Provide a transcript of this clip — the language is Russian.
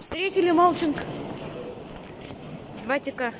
Встретили молчинг. Давайте-ка.